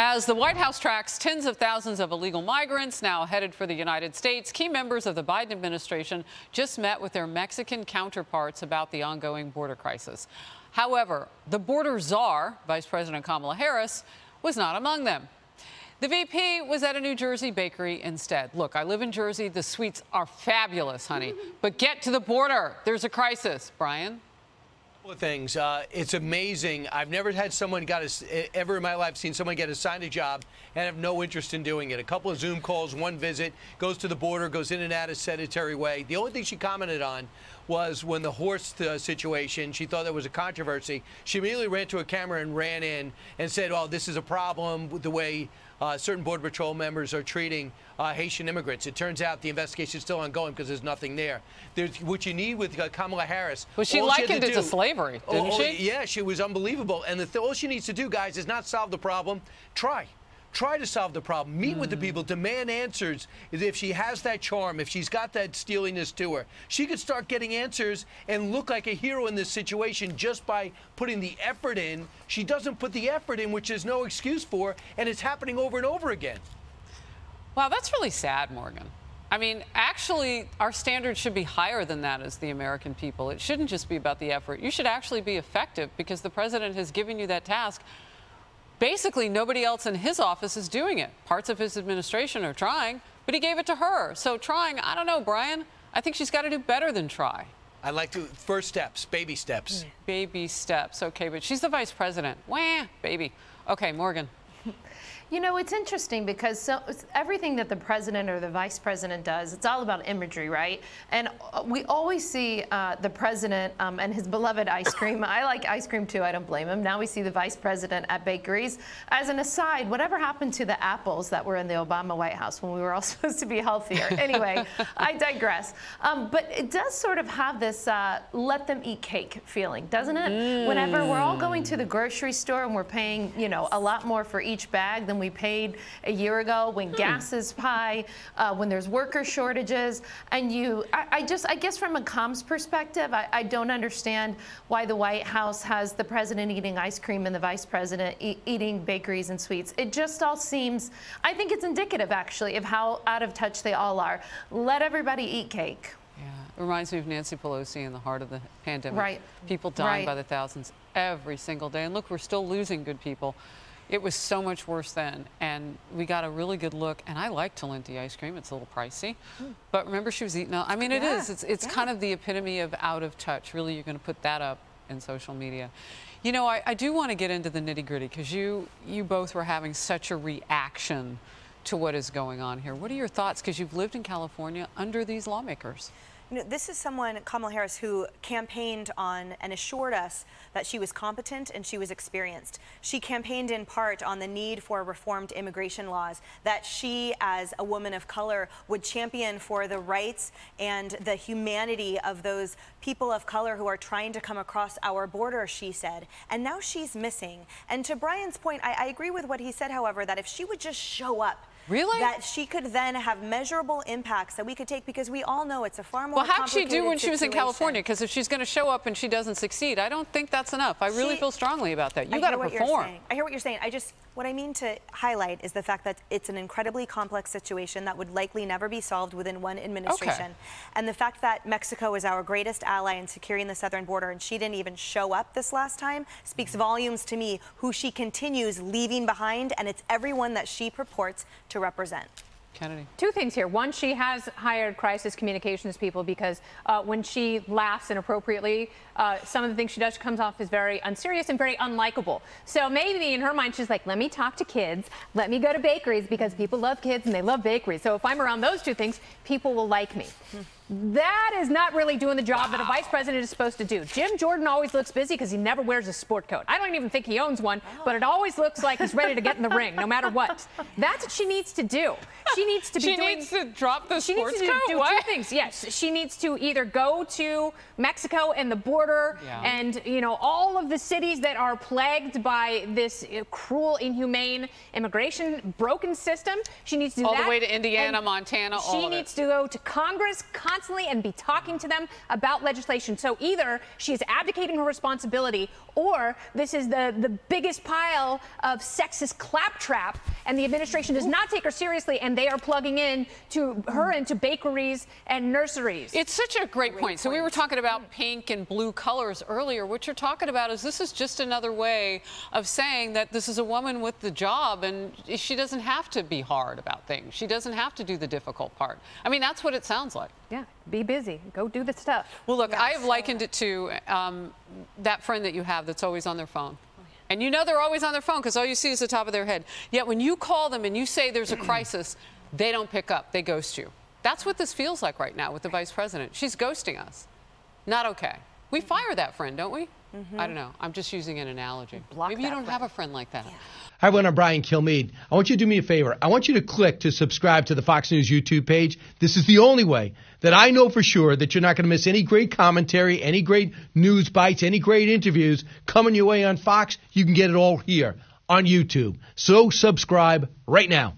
As the White House tracks tens of thousands of illegal migrants now headed for the United States, key members of the Biden administration just met with their Mexican counterparts about the ongoing border crisis. However, the border czar, Vice President Kamala Harris, was not among them. The VP was at a New Jersey bakery instead. Look, I live in Jersey. The sweets are fabulous, honey. But get to the border. There's a crisis. Brian? Couple of things. Uh, it's amazing. I've never had someone got a, ever in my life seen someone get assigned a job and have no interest in doing it. A couple of Zoom calls, one visit, goes to the border, goes in and out a sedentary way. The only thing she commented on was when the horse uh, situation, she thought there was a controversy. She immediately ran to a camera and ran in and said, "Oh, this is a problem with the way." Uh, certain Border Patrol members are treating uh, Haitian immigrants. It turns out the investigation is still ongoing because there's nothing there. There's, what you need with uh, Kamala Harris. Well, she likened she it to slavery, didn't oh, she? Yeah, she was unbelievable. And the, all she needs to do, guys, is not solve the problem. Try try to solve the problem. Meet mm. with the people, demand answers. If she has that charm, if she's got that steeliness to her, she could start getting answers and look like a hero in this situation just by putting the effort in. She doesn't put the effort in, which there's no excuse for, and it's happening over and over again. Wow, that's really sad, Morgan. I mean, actually, our standards should be higher than that as the American people. It shouldn't just be about the effort. You should actually be effective because the president has given you that task basically nobody else in his office is doing it. Parts of his administration are trying, but he gave it to her. So trying, I don't know, Brian. I think she's got to do better than try. I like to first steps, baby steps. Baby steps. Okay, but she's the vice president. Wah, baby. Okay, Morgan. You know, it's interesting because so, everything that the president or the vice president does, it's all about imagery, right? And uh, we always see uh, the president um, and his beloved ice cream. I like ice cream too, I don't blame him. Now we see the vice president at bakeries. As an aside, whatever happened to the apples that were in the Obama White House when we were all supposed to be healthier? Anyway, I digress. Um, but it does sort of have this uh, let them eat cake feeling, doesn't it? Mm. Whenever we're all going to the grocery store and we're paying, you know, a lot more for each bag than we paid a year ago when hmm. gas is high, uh, when there's worker shortages. And you, I, I, just, I guess from a comms perspective, I, I, don't understand why the White House has the president eating ice cream and the vice president e eating bakeries and sweets. It just all seems, I think it's indicative actually of how out of touch they all are. Let everybody eat cake. Yeah, it reminds me of Nancy Pelosi in the heart of the pandemic. Right. People dying right. by the thousands every single day. And look, we're still losing good people. It was so much worse then, and we got a really good look. And I like Talenti ice cream; it's a little pricey, mm. but remember she was eating. I mean, it yeah. is. It's it's yeah. kind of the epitome of out of touch. Really, you're going to put that up in social media. You know, I, I do want to get into the nitty gritty because you you both were having such a reaction to what is going on here. What are your thoughts? Because you've lived in California under these lawmakers. You know, this is someone, Kamala Harris, who campaigned on and assured us that she was competent and she was experienced. She campaigned in part on the need for reformed immigration laws, that she, as a woman of color, would champion for the rights and the humanity of those people of color who are trying to come across our border, she said. And now she's missing. And to Brian's point, I, I agree with what he said, however, that if she would just show up, Really? That she could then have measurable impacts that we could take because we all know it's a far more Well, how'd she do when situation. she was in California? Because if she's going to show up and she doesn't succeed, I don't think that's enough. I really she, feel strongly about that. You got to perform. I hear what you're saying. I just, what I mean to highlight is the fact that it's an incredibly complex situation that would likely never be solved within one administration. Okay. And the fact that Mexico is our greatest ally in securing the southern border and she didn't even show up this last time speaks volumes to me who she continues leaving behind and it's everyone that she purports to represent. Kennedy. Two things here. One, she has hired crisis communications people because uh, when she laughs inappropriately, uh, some of the things she does comes off as very unserious and very unlikable. So maybe in her mind, she's like, let me talk to kids, let me go to bakeries because people love kids and they love bakeries. So if I'm around those two things, people will like me. Hmm. That is not really doing the job wow. that a vice president is supposed to do. Jim Jordan always looks busy because he never wears a sport coat. I don't even think he owns one, but it always looks like he's ready to get in the ring, no matter what. That's what she needs to do. She needs to be she doing. She needs to drop the she sports needs to coat. do what? two things. Yes, she needs to either go to Mexico and the border, yeah. and you know all of the cities that are plagued by this uh, cruel, inhumane immigration broken system. She needs to do all that. the way to Indiana, and Montana. She needs to go to Congress. Con constantly and be talking to them about legislation. So either she is abdicating her responsibility or this is the, the biggest pile of sexist claptrap and the administration does not take her seriously and they are plugging in to her into bakeries and nurseries. It's such a great, great point. point. So we were talking about pink and blue colors earlier. What you're talking about is this is just another way of saying that this is a woman with the job and she doesn't have to be hard about things. She doesn't have to do the difficult part. I mean, that's what it sounds like. Yeah, be busy. Go do the stuff. Well, look, I have likened it to um, that friend that you have that's always on their phone. And you know they're always on their phone because all you see is the top of their head. Yet when you call them and you say there's a crisis, they don't pick up. They ghost you. That's what this feels like right now with the vice president. She's ghosting us. Not okay. We fire that friend, don't we? Mm -hmm. I don't know. I'm just using an analogy. Block Maybe you don't friend. have a friend like that. Yeah. Hi, everyone. I'm Brian Kilmeade. I want you to do me a favor. I want you to click to subscribe to the Fox News YouTube page. This is the only way that I know for sure that you're not going to miss any great commentary, any great news bites, any great interviews coming your way on Fox. You can get it all here on YouTube. So subscribe right now.